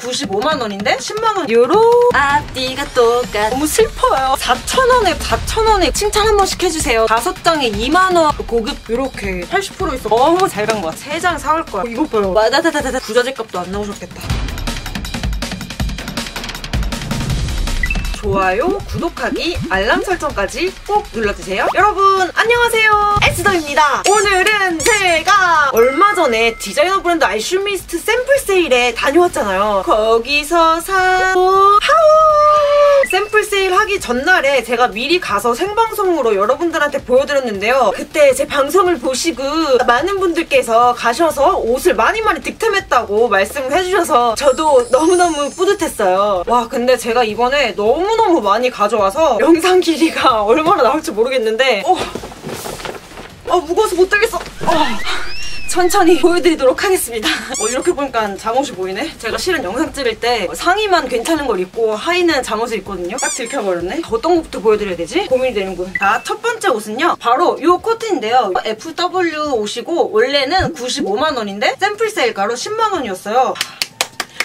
95만 원인데 10만 원. 요로 앞뒤가 똑같 너무 슬퍼요. 4천 원에 4천 원에 칭찬 한 번씩 해주세요. 다섯 장에 2만 원. 고급 요렇게 80% 있어. 너무 잘 간 거야 세 장 사올 거야. 어, 이거 봐요. 와다다다다다 부자재 값도 안 나오셨겠다 좋아요, 구독하기, 알람 설정까지 꼭 눌러주세요. 여러분, 안녕하세요. 에스더입니다. 오늘은 제가 얼마 전에 디자이너 브랜드 알쉬미스트 샘플 세일에 다녀왔잖아요. 거기서 사 샘플 세일 하기 전날에 제가 미리 가서 생방송으로 여러분들한테 보여드렸는데요. 그때 제 방송을 보시고 많은 분들께서 가셔서 옷을 많이 많이 득템했다고 말씀을 해주셔서 저도 너무너무 뿌듯했어요. 와, 근데 제가 이번에 너무너무 많이 가져와서 영상 길이가 얼마나 나올지 모르겠는데 어, 어 무거워서 못 들겠어. 어. 천천히 보여드리도록 하겠습니다. 어, 이렇게 보니까 잠옷이 보이네? 제가 실은 영상 찍을 때 상의만 괜찮은 걸 입고 하의는 잠옷을 입거든요. 딱 들켜버렸네. 어떤 것부터 보여드려야 되지? 고민이 되는군. 자, 첫 번째 옷은요. 바로 이 코트인데요. FW 옷이고 원래는 95만원인데 샘플 세일가로 10만원이었어요.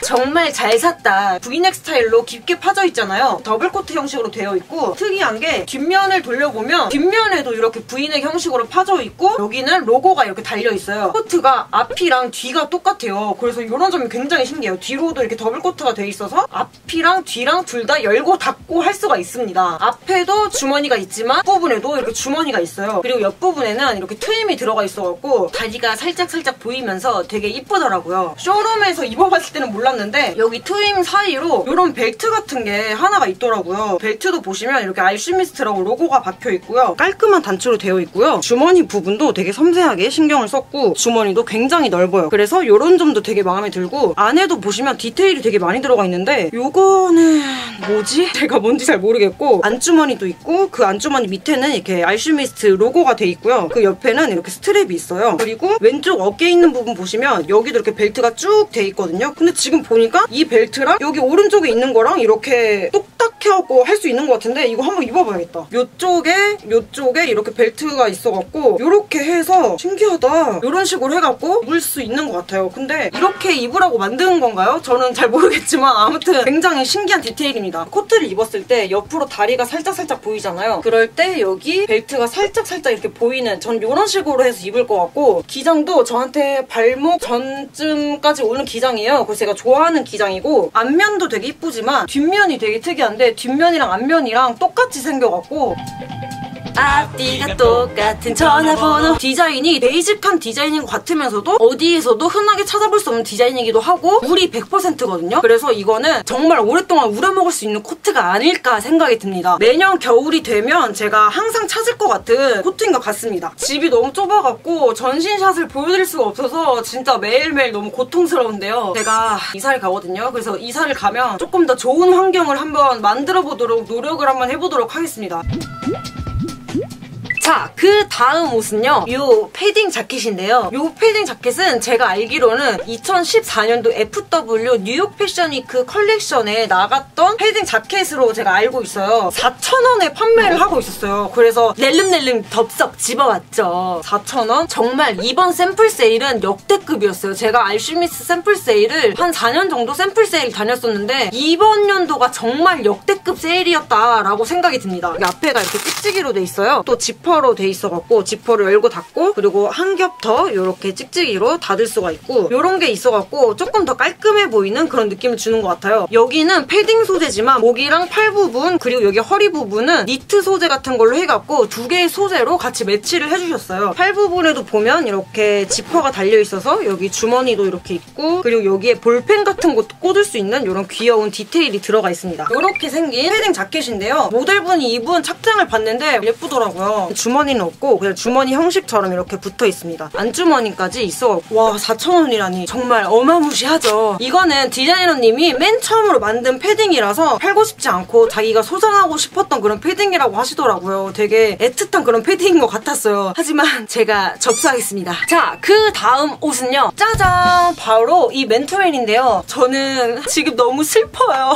정말 잘 샀다. 브이넥 스타일로 깊게 파져 있잖아요. 더블 코트 형식으로 되어 있고 특이한 게 뒷면을 돌려보면 뒷면에도 이렇게 브이넥 형식으로 파져 있고 여기는 로고가 이렇게 달려 있어요. 코트가 앞이랑 뒤가 똑같아요. 그래서 이런 점이 굉장히 신기해요. 뒤로도 이렇게 더블 코트가 돼 있어서 앞이랑 뒤랑 둘 다 열고 닫고 할 수가 있습니다. 앞에도 주머니가 있지만 앞부분에도 이렇게 주머니가 있어요. 그리고 옆부분에는 이렇게 트임이 들어가 있어갖고 다리가 살짝살짝 보이면서 되게 이쁘더라고요. 쇼룸에서 입어봤을 때는 몰랐는데 몰랐는데 여기 트임 사이로 이런 벨트 같은 게 하나가 있더라고요. 벨트도 보시면 이렇게 알쉬미스트라고 로고가 박혀 있고요. 깔끔한 단추로 되어 있고요. 주머니 부분도 되게 섬세하게 신경을 썼고 주머니도 굉장히 넓어요. 그래서 이런 점도 되게 마음에 들고 안에도 보시면 디테일이 되게 많이 들어가 있는데 이거는 뭐지? 제가 뭔지 잘 모르겠고 안주머니도 있고 그 안주머니 밑에는 이렇게 알쉬미스트 로고가 돼 있고요. 그 옆에는 이렇게 스트랩이 있어요. 그리고 왼쪽 어깨에 있는 부분 보시면 여기도 이렇게 벨트가 쭉 돼 있거든요. 근데 지금 보니까 이 벨트랑 여기 오른쪽에 있는 거랑 이렇게 똑딱 해갖고 할 수 있는 것 같은데 이거 한번 입어봐야겠다. 이쪽에 이쪽에 이렇게 벨트가 있어갖고 이렇게 해서 신기하다. 이런 식으로 해갖고 입을 수 있는 것 같아요. 근데 이렇게 입으라고 만드는 건가요? 저는 잘 모르겠지만 아무튼 굉장히 신기한 디테일입니다. 코트를 입었을 때 옆으로 다리가 살짝살짝 보이잖아요. 그럴 때 여기 벨트가 살짝살짝 이렇게 보이는 전 이런 식으로 해서 입을 것 같고 기장도 저한테 발목 전쯤까지 오는 기장이에요. 그래서 제가 좋아하는 기장이고 앞면도 되게 이쁘지만 뒷면이 되게 특이한데 뒷면이랑 앞면이랑 똑같이 생겨갖고 앞뒤가 똑같은 전화번호. 디자인이 베이직한 디자인인 것 같으면서도 어디에서도 흔하게 찾아볼 수 없는 디자인이기도 하고 울이 100%거든요. 그래서 이거는 정말 오랫동안 우려먹을 수 있는 코트가 아닐까 생각이 듭니다. 매년 겨울이 되면 제가 항상 찾을 것 같은 코트인 것 같습니다. 집이 너무 좁아갖고 전신샷을 보여드릴 수가 없어서 진짜 매일매일 너무 고통스러운데요. 제가 이사를 가거든요. 그래서 이사를 가면 조금 더 좋은 환경을 한번 만들어 보도록 노력을 한번 해보도록 하겠습니다 자, 그 다음 옷은요. 이 패딩 자켓인데요. 이 패딩 자켓은 제가 알기로는 2014년도 FW 뉴욕 패션 위크 컬렉션에 나갔던 패딩 자켓으로 제가 알고 있어요. 4,000원에 판매를 하고 있었어요. 그래서 낼름낼름 덥석 집어왔죠. 4,000원? 정말 이번 샘플 세일은 역대급이었어요. 제가 알쉬미스트 샘플 세일을 한 4년 정도 샘플 세일 다녔었는데 이번 연도가 정말 역대급 세일이었다라고 생각이 듭니다. 앞에가 이렇게 찍찍이로 돼 있어요. 또 지퍼 지퍼로 돼 있어갖고 지퍼를 열고 닫고 그리고 한 겹 더 이렇게 찍찍이로 닫을 수가 있고 이런 게 있어갖고 조금 더 깔끔해 보이는 그런 느낌을 주는 것 같아요. 여기는 패딩 소재지만 목이랑 팔 부분 그리고 여기 허리 부분은 니트 소재 같은 걸로 해갖고 두 개의 소재로 같이 매치를 해주셨어요. 팔 부분에도 보면 이렇게 지퍼가 달려있어서 여기 주머니도 이렇게 있고 그리고 여기에 볼펜 같은 것도 꽂을 수 있는 이런 귀여운 디테일이 들어가 있습니다. 이렇게 생긴 패딩 자켓인데요. 모델분이 입은 착장을 봤는데 예쁘더라고요. 주머니는 없고 그냥 주머니 형식처럼 이렇게 붙어 있습니다. 안주머니까지 있어. 와 4,000원이라니 정말 어마무시하죠. 이거는 디자이너님이 맨 처음으로 만든 패딩이라서 팔고 싶지 않고 자기가 소장하고 싶었던 그런 패딩이라고 하시더라고요. 되게 애틋한 그런 패딩인 것 같았어요. 하지만 제가 접수하겠습니다. 자, 그 다음 옷은요. 짜잔! 바로 이 맨투맨인데요. 저는 지금 너무 슬퍼요.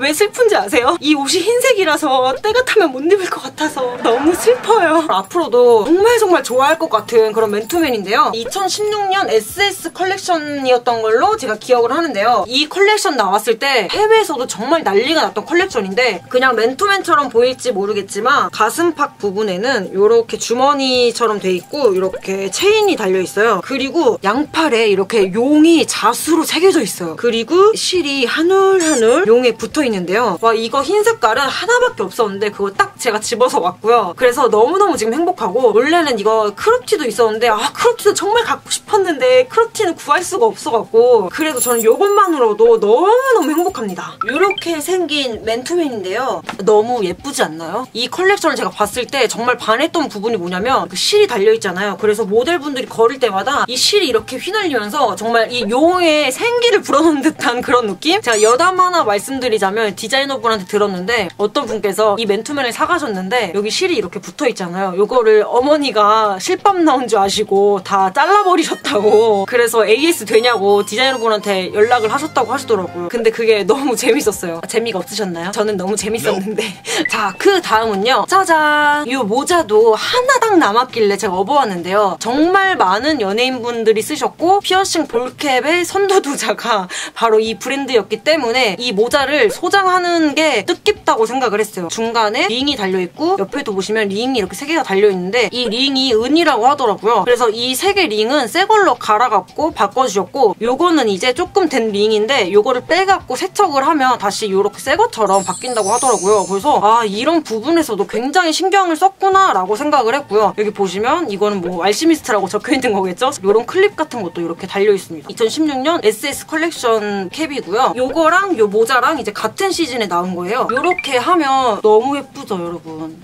왜 슬픈지 아세요? 이 옷이 흰색이라서 때가 타면 못 입을 것 같아서 너무 슬퍼요. 앞으로도 정말 정말 좋아할 것 같은 그런 맨투맨인데요. 2016년 SS 컬렉션이었던 걸로 제가 기억을 하는데요. 이 컬렉션 나왔을 때 해외에서도 정말 난리가 났던 컬렉션인데 그냥 맨투맨처럼 보일지 모르겠지만 가슴팍 부분에는 이렇게 주머니처럼 돼 있고 이렇게 체인이 달려 있어요. 그리고 양팔에 이렇게 용이 자수로 새겨져 있어요. 그리고 실이 한올 한올 용에 붙어 있는 데요. 와 이거 흰 색깔은 하나밖에 없었는데 그거 딱 제가 집어서 왔고요. 그래서 너무너무 지금 행복하고 원래는 이거 크롭티도 있었는데 아 크롭티도 정말 갖고 싶었는데 크롭티는 구할 수가 없어갖고 그래도 저는 이것만으로도 너무너무 행복합니다. 이렇게 생긴 맨투맨인데요. 너무 예쁘지 않나요? 이 컬렉션을 제가 봤을 때 정말 반했던 부분이 뭐냐면 그 실이 달려있잖아요. 그래서 모델분들이 걸을 때마다 이 실이 이렇게 휘날리면서 정말 이 용의 생기를 불어넣는 듯한 그런 느낌? 제가 여담 하나 말씀드리자면 디자이너분한테 들었는데 어떤 분께서 이 맨투맨을 사가셨는데 여기 실이 이렇게 붙어 있잖아요. 요거를 어머니가 실밥 나온 줄 아시고 다 잘라버리셨다고 그래서 AS 되냐고 디자이너분한테 연락을 하셨다고 하시더라고요. 근데 그게 너무 재밌었어요. 재미가 없으셨나요? 저는 너무 재밌었는데 자, 그 다음은요. 짜잔! 이 모자도 하나 딱 남았길래 제가 업어왔는데요. 정말 많은 연예인분들이 쓰셨고 피어싱 ball cap의 선두주자가 바로 이 브랜드였기 때문에 이 모자를 소장하는 게 뜻깊다고 생각을 했어요. 중간에 링이 달려있고 옆에도 보시면 링이 이렇게 세 개가 달려있는데 이 링이 은이라고 하더라고요. 그래서 이 세 개 링은 새 걸로 갈아갖고 바꿔주셨고 요거는 이제 조금 된 링인데 요거를 빼갖고 세척을 하면 다시 이렇게 새 것처럼 바뀐다고 하더라고요. 그래서 아 이런 부분에서도 굉장히 신경을 썼구나 라고 생각을 했고요. 여기 보시면 이거는 뭐 알쉬미스트라고 적혀있는 거겠죠? 이런 클립 같은 것도 이렇게 달려있습니다. 2016년 SS 컬렉션 캡이고요. 요거랑 요 모자랑 이제 같은 시즌에 나온 거예요. 이렇게 하면 너무 예쁘죠 여러분?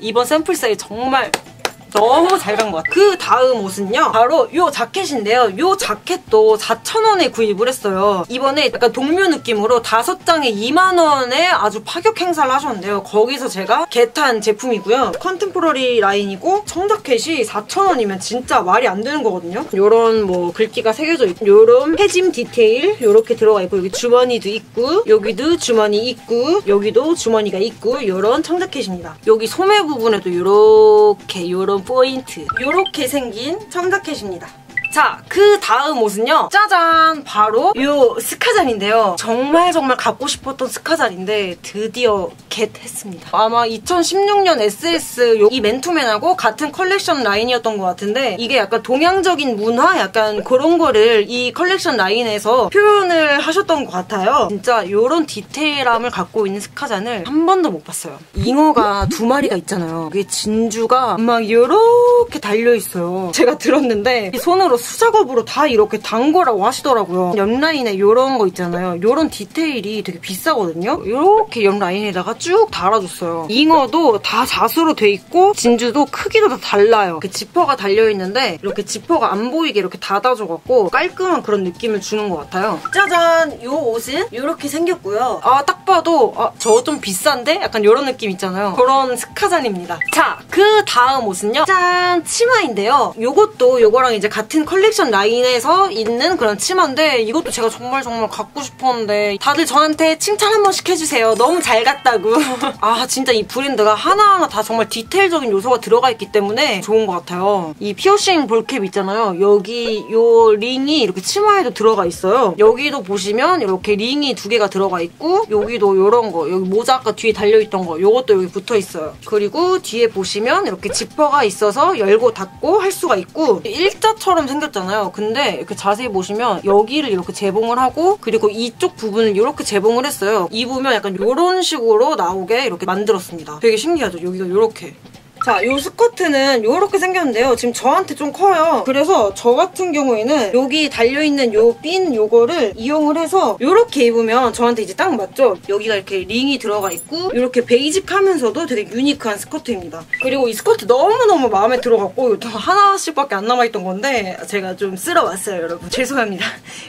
이번 샘플 세일 정말 너무 잘 간 것 같아요. 그 다음 옷은요. 바로 이 자켓인데요. 이 자켓도 4,000원에 구입을 했어요. 이번에 약간 동묘 느낌으로 5장에 2만원에 아주 파격 행사를 하셨는데요. 거기서 제가 get한 제품이고요. contemporary 라인이고 청자켓이 4,000원이면 진짜 말이 안 되는 거거든요. 이런 뭐 글귀가 새겨져 있고 이런 해짐 디테일 이렇게 들어가 있고 여기 주머니도 있고 여기도 주머니 있고 여기도 주머니가 있고 이런 청자켓입니다. 여기 소매 부분에도 이렇게 이런 포인트 이렇게 생긴 청자켓입니다. 자, 그 다음 옷은요. 짜잔! 바로 이 스카잔인데요. 정말 정말 갖고 싶었던 스카잔인데 드디어 get했습니다. 아마 2016년 SS 이 맨투맨하고 같은 컬렉션 라인이었던 것 같은데 이게 약간 동양적인 문화? 약간 그런 거를 이 컬렉션 라인에서 표현을 하셨던 것 같아요. 진짜 이런 디테일함을 갖고 있는 스카잔을 한 번도 못 봤어요. 잉어가 두 마리가 있잖아요. 이게 진주가 막 이렇게 달려있어요. 제가 들었는데 손으로 수작업으로 다 이렇게 단 거라고 하시더라고요. 옆라인에 이런 거 있잖아요. 이런 디테일이 되게 비싸거든요. 이렇게 옆라인에다가 쭉 달아줬어요. 잉어도 다 자수로 돼 있고 진주도 크기도 다 달라요. 이렇게 지퍼가 달려있는데 이렇게 지퍼가 안 보이게 이렇게 닫아줘갖고 깔끔한 그런 느낌을 주는 것 같아요. 짜잔! 이 옷은 이렇게 생겼고요. 아, 딱 봐도 아, 저 좀 비싼데? 약간 이런 느낌 있잖아요. 그런 스카잔입니다. 자, 그 다음 옷은요. 짠! 치마인데요. 이것도 이거랑 이제 같은 컬렉션 라인에서 있는 그런 치마인데 이것도 제가 정말 정말 갖고 싶었는데 다들 저한테 칭찬 한 번씩 해주세요. 너무 잘 갔다고. 아 진짜 이 브랜드가 하나하나 다 정말 디테일적인 요소가 들어가 있기 때문에 좋은 것 같아요. 이 피어싱 볼캡 있잖아요. 여기 요 링이 이렇게 치마에도 들어가 있어요. 여기도 보시면 이렇게 링이 두 개가 들어가 있고 여기도 이런 거 여기 모자 아까 뒤에 달려있던 거 이것도 여기 붙어 있어요. 그리고 뒤에 보시면 이렇게 지퍼가 있어서 열고 닫고 할 수가 있고 일자처럼 생 겼잖아요. 근데 이렇게 자세히 보시면 여기를 이렇게 재봉을 하고 그리고 이쪽 부분을 이렇게 재봉을 했어요. 입으면 약간 이런 식으로 나오게 이렇게 만들었습니다. 되게 신기하죠? 여기가 이렇게. 자, 이 스커트는 이렇게 생겼는데요. 지금 저한테 좀 커요. 그래서 저 같은 경우에는 여기 달려있는 옷핀 요거를 이용을 해서 이렇게 입으면 저한테 이제 딱 맞죠? 여기가 이렇게 링이 들어가 있고 이렇게 베이직하면서도 되게 유니크한 스커트입니다. 그리고 이 스커트 너무너무 마음에 들어갖고 하나씩밖에 안 남아있던 건데 제가 좀 쓸어왔어요, 여러분. 죄송합니다.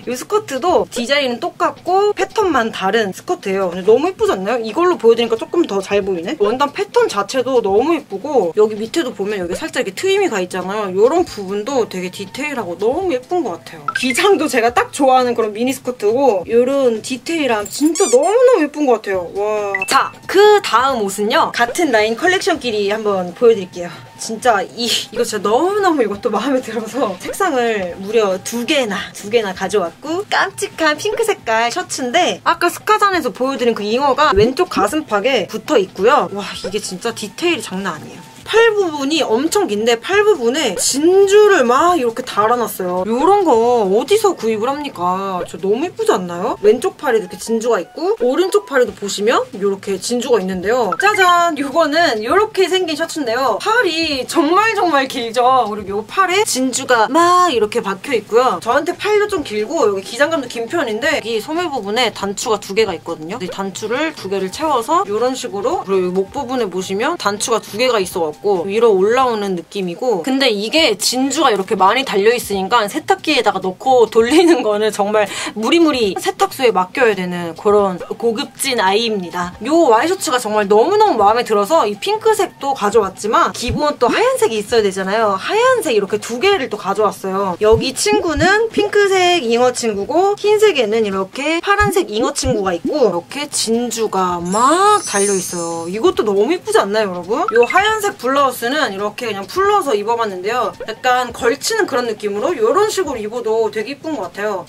이 스커트도 디자인은 똑같고 패턴만 다른 스커트예요. 너무 예쁘지 않나요? 이걸로 보여드리니까 조금 더 잘 보이네? 원단 패턴 자체도 너무 예쁘고 여기 밑에도 보면 여기 살짝 이렇게 트임이 가 있잖아요. 이런 부분도 되게 디테일하고 너무 예쁜 것 같아요. 기장도 제가 딱 좋아하는 그런 미니스커트고 이런 디테일함 진짜 너무너무 예쁜 것 같아요. 와. 자, 그 다음 옷은요. 같은 라인 컬렉션끼리 한번 보여드릴게요. 진짜 이 이거 진짜 너무너무 이것도 마음에 들어서 색상을 무려 두 개나 두 개나 가져왔고 깜찍한 핑크 색깔 셔츠인데 아까 스카잔에서 보여드린 그 잉어가 왼쪽 가슴팍에 붙어 있고요. 와 이게 진짜 디테일이 장난 아니에요. 팔 부분이 엄청 긴데 팔 부분에 진주를 막 이렇게 달아놨어요. 이런 거 어디서 구입을 합니까? 저 너무 예쁘지 않나요? 왼쪽 팔에 이렇게 진주가 있고 오른쪽 팔에도 보시면 이렇게 진주가 있는데요. 짜잔! 이거는 이렇게 생긴 셔츠인데요. 팔이 정말 정말 길죠. 그리고 이 팔에 진주가 막 이렇게 박혀 있고요. 저한테 팔도 좀 길고 여기 기장감도 긴 편인데 이 소매 부분에 단추가 두 개가 있거든요. 이 단추를 두 개를 채워서 이런 식으로 그리고 목 부분에 보시면 단추가 두 개가 있어갖고 같고 위로 올라오는 느낌이고 근데 이게 진주가 이렇게 많이 달려있으니까 세탁기에다가 넣고 돌리는 거는 정말 무리무리 세탁소에 맡겨야 되는 그런 고급진 아이입니다. 이 와이셔츠가 정말 너무너무 마음에 들어서 이 핑크색도 가져왔지만 기본 또 하얀색이 있어야 되잖아요. 하얀색 이렇게 두 개를 또 가져왔어요. 여기 친구는 핑크색 잉어 친구고 흰색에는 이렇게 파란색 잉어 친구가 있고 이렇게 진주가 막 달려있어요. 이것도 너무 예쁘지 않나요 여러분? 이 하얀색 블라우스는 이렇게 그냥 풀러서 입어봤는데요. 약간 걸치는 그런 느낌으로 이런 식으로 입어도 되게 이쁜 것 같아요.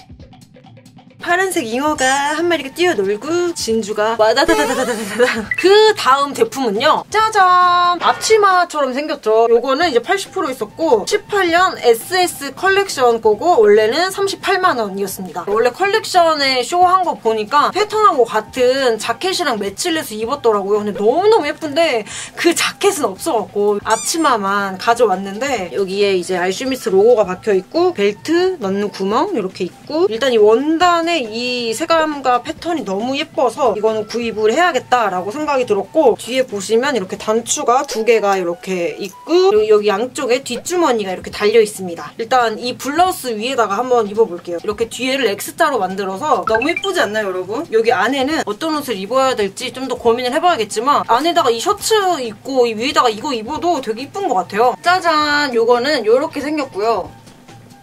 파란색 잉어가 한 마리가 뛰어놀고 진주가 와다다다다다다다. 그 다음 제품은요. 짜잔! 앞치마처럼 생겼죠. 요거는 이제 80% 있었고 18년 SS 컬렉션 거고 원래는 38만원이었습니다. 원래 컬렉션에 쇼한 거 보니까 패턴하고 같은 자켓이랑 매치를 해서 입었더라고요. 근데 너무너무 예쁜데 그 자켓은 없어갖고 앞치마만 가져왔는데 여기에 이제 알슈미스 로고가 박혀있고 벨트 넣는 구멍 이렇게 있고 일단 이 원단 안에 이 색감과 패턴이 너무 예뻐서 이거는 구입을 해야겠다라고 생각이 들었고 뒤에 보시면 이렇게 단추가 두 개가 이렇게 있고 여기 양쪽에 뒷주머니가 이렇게 달려 있습니다. 일단 이 블라우스 위에다가 한번 입어볼게요. 이렇게 뒤에를 X자로 만들어서 너무 예쁘지 않나요 여러분? 여기 안에는 어떤 옷을 입어야 될지 좀 더 고민을 해봐야겠지만 안에다가 이 셔츠 입고 이 위에다가 이거 입어도 되게 이쁜 것 같아요. 짜잔! 요거는 이렇게 생겼고요.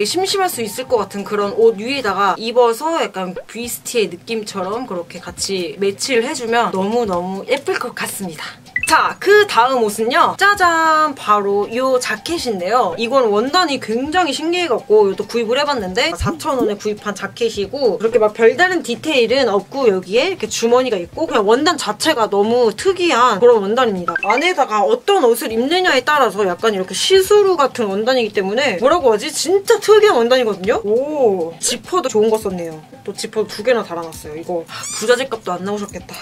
심심할 수 있을 것 같은 그런 옷 위에다가 입어서 약간 뷔스티에 느낌처럼 그렇게 같이 매치를 해주면 너무너무 예쁠 것 같습니다. 자, 그 다음 옷은요. 짜잔! 바로 이 자켓인데요. 이건 원단이 굉장히 신기해갖고 이것도 구입을 해봤는데 4,000원에 구입한 자켓이고 그렇게 막 별다른 디테일은 없고 여기에 이렇게 주머니가 있고 그냥 원단 자체가 너무 특이한 그런 원단입니다. 안에다가 어떤 옷을 입느냐에 따라서 약간 이렇게 시스루 같은 원단이기 때문에 뭐라고 하지? 진짜 특이한 원단이거든요? 오, 지퍼도 좋은 거 썼네요. 또 지퍼 두 개나 달아놨어요. 이거 부자재 값도 안 나오셨겠다.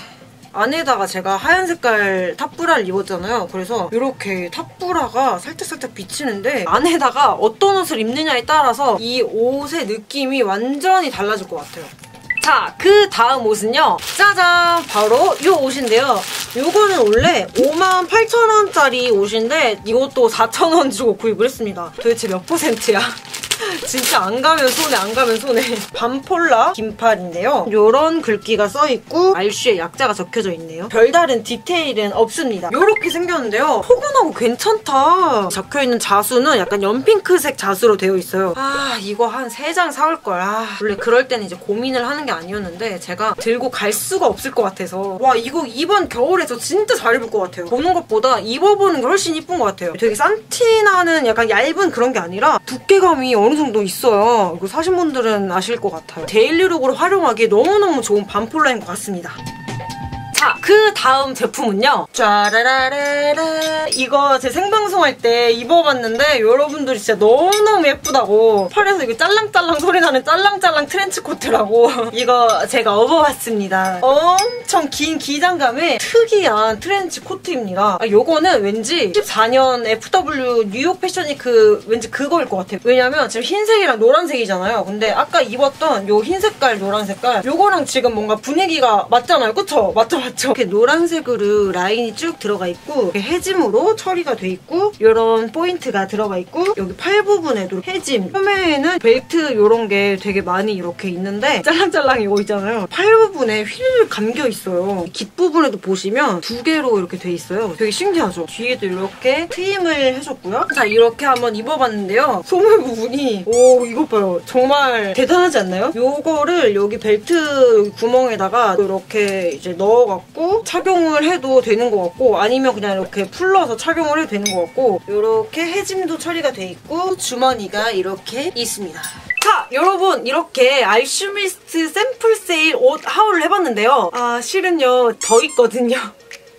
안에다가 제가 하얀 색깔 탑브라를 입었잖아요. 그래서 이렇게 탑브라가 살짝살짝 비치는데 안에다가 어떤 옷을 입느냐에 따라서 이 옷의 느낌이 완전히 달라질 것 같아요. 자, 그 다음 옷은요. 짜잔! 바로 이 옷인데요. 이거는 원래 58,000원짜리 옷인데 이것도 4,000원 주고 구입을 했습니다. 도대체 몇 퍼센트야? 진짜 안 가면 손해 안 가면 손해. 반폴라 긴팔인데요. 이런 글귀가 써있고 알슈에 약자가 적혀져 있네요. 별다른 디테일은 없습니다. 이렇게 생겼는데요. 포근하고 괜찮다. 적혀있는 자수는 약간 연핑크색 자수로 되어 있어요. 아 이거 한 3장 사올 걸. 아 원래 그럴 때는 이제 고민을 하는 게 아니었는데 제가 들고 갈 수가 없을 것 같아서. 와 이거 이번 겨울에 저 진짜 잘 입을 것 같아요. 보는 것보다 입어보는 게 훨씬 이쁜 것 같아요. 되게 산티나는 약간 얇은 그런 게 아니라 두께감이 어느 정도 있어요. 이거 사신 분들은 아실 것 같아요. 데일리룩으로 활용하기 너무너무 좋은 반폴라인 것 같습니다. 자, 그 다음 제품은요. 짜라라라라. 이거 제 생방송할 때 입어봤는데 여러분들이 진짜 너무너무 예쁘다고 팔에서 이거 짤랑짤랑 소리 나는 짤랑짤랑 트렌치 코트라고 이거 제가 업어왔습니다. 엄청 긴 기장감의 특이한 트렌치 코트입니다. 아, 요거는 왠지 14년 FW 뉴욕 패션위크 왠지 그거일 것 같아요. 왜냐면 지금 흰색이랑 노란색이잖아요. 근데 아까 입었던 요 흰 색깔, 노란 색깔 요거랑 지금 뭔가 분위기가 맞잖아요. 그쵸? 맞죠? 맞죠? 맞죠? 이렇게 노란색으로 라인이 쭉 들어가 있고 해짐으로 처리가 돼 있고 이런 포인트가 들어가 있고 여기 팔 부분에도 해짐. 소매에는 벨트 이런 게 되게 많이 이렇게 있는데 짤랑짤랑 이거 있잖아요. 팔 부분에 휠 감겨 있어요. 깃 부분에도 보시면 두 개로 이렇게 돼 있어요. 되게 신기하죠? 뒤에도 이렇게 트임을 해줬고요. 자 이렇게 한번 입어봤는데요. 소매 부분이 오 이것 봐요. 정말 대단하지 않나요? 요거를 여기 벨트 구멍에다가 이렇게 이제 넣어갖고 착용을 해도 되는 것 같고 아니면 그냥 이렇게 풀러서 착용을 해도 되는 것 같고 이렇게 해짐도 처리가 돼 있고 주머니가 이렇게 있습니다. 자 여러분 이렇게 알슈미스트 샘플 세일 옷 하울을 해봤는데요. 아 실은요 더 있거든요.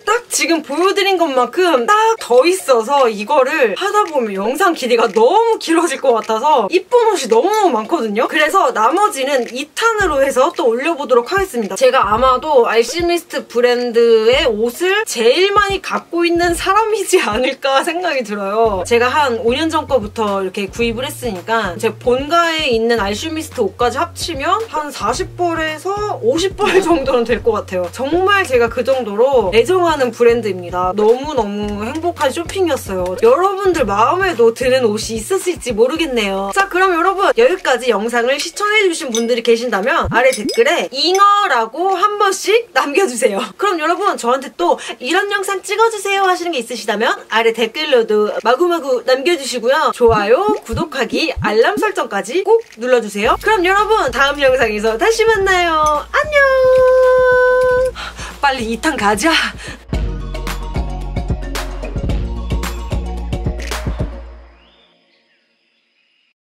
딱 지금 보여드린 것만큼 딱 더 있어서 이거를 하다 보면 영상 길이가 너무 길어질 것 같아서 이쁜 옷이 너무 많거든요. 그래서 나머지는 2탄으로 해서 또 올려보도록 하겠습니다. 제가 아마도 알시미스트 브랜드의 옷을 제일 많이 갖고 있는 사람이지 않을까 생각이 들어요. 제가 한 5년 전 거부터 이렇게 구입을 했으니까 제 본가에 있는 알슈미스트 옷까지 합치면 한 40벌에서 50벌 정도는 될 것 같아요. 정말 제가 그 정도로 애정 하는 브랜드입니다. 너무너무 행복한 쇼핑이었어요. 여러분들 마음에도 드는 옷이 있었을지 모르겠네요. 자 그럼 여러분 여기까지 영상을 시청해주신 분들이 계신다면 아래 댓글에 잉어라고 한 번씩 남겨주세요. 그럼 여러분 저한테 또 이런 영상 찍어주세요 하시는 게 있으시다면 아래 댓글로도 마구마구 남겨주시고요. 좋아요, 구독하기, 알람 설정까지 꼭 눌러주세요. 그럼 여러분 다음 영상에서 다시 만나요. 안녕! 빨리 2탄 가자.